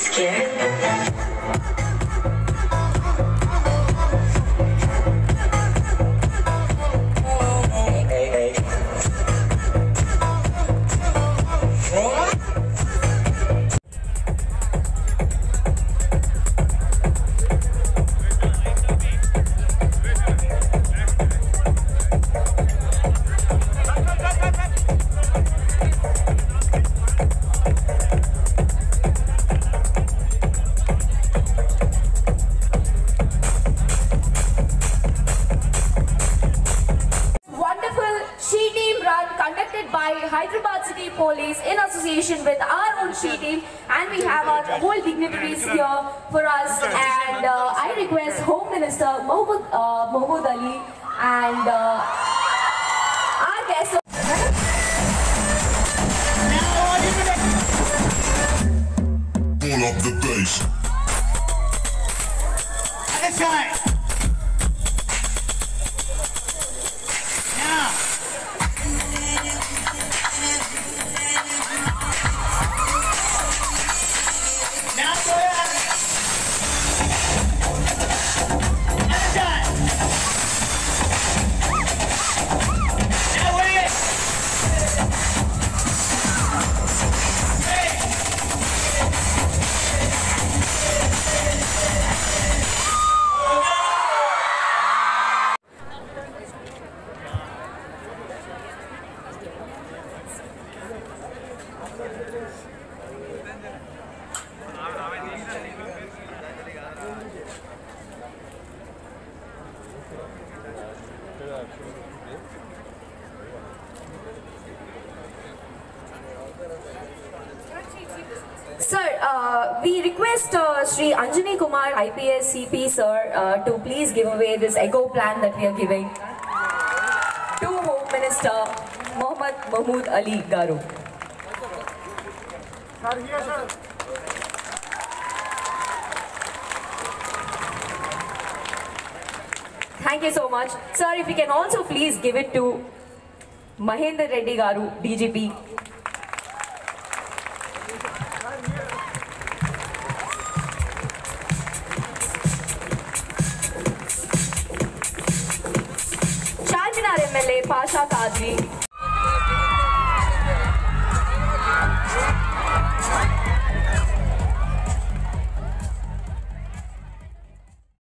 scared? Police in association with our own She team and we have our whole dignitaries here for us and uh, I request Home Minister Mahmood, uh, Mahmood Ali and uh, our guest Pull up the bass. Other side. Sir, uh, we request uh, Sri Anjani Kumar IPS CP sir uh, to please give away this ego plan that we are giving to Home Minister Mohammed Mahmood Ali Garu. Thank you so much. Sir, if you can also please give it to Mahendra Reddy Garu, DGP. Charminar MLA Pasha Kadri.